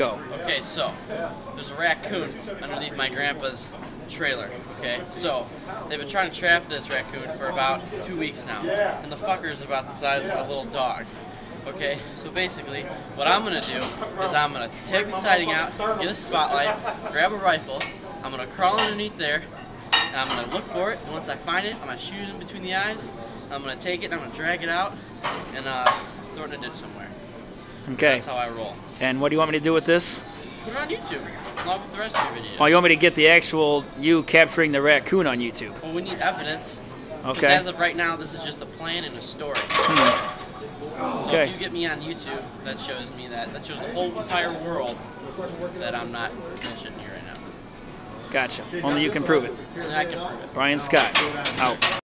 Go. Okay, so there's a raccoon underneath my grandpa's trailer. Okay, so they've been trying to trap this raccoon for about two weeks now, and the fucker is about the size of a little dog. Okay, so basically, what I'm gonna do is I'm gonna take the siding out, get a spotlight, grab a rifle, I'm gonna crawl underneath there, and I'm gonna look for it, and once I find it, I'm gonna shoot it in between the eyes, I'm gonna take it, and I'm gonna drag it out, and uh, throw it in a ditch somewhere. Okay. That's how I roll. And what do you want me to do with this? Put it on YouTube, along with the rest of your videos. Oh, you want me to get the actual you capturing the raccoon on YouTube? Well, we need evidence. Because Okay. as of right now, this is just a plan and a story. Hmm. So Okay. if you get me on YouTube, that shows me that that shows the whole entire world that I'm not bullshitting you right now. Gotcha. Only you can prove it. And I can prove it. Brian Scott, out.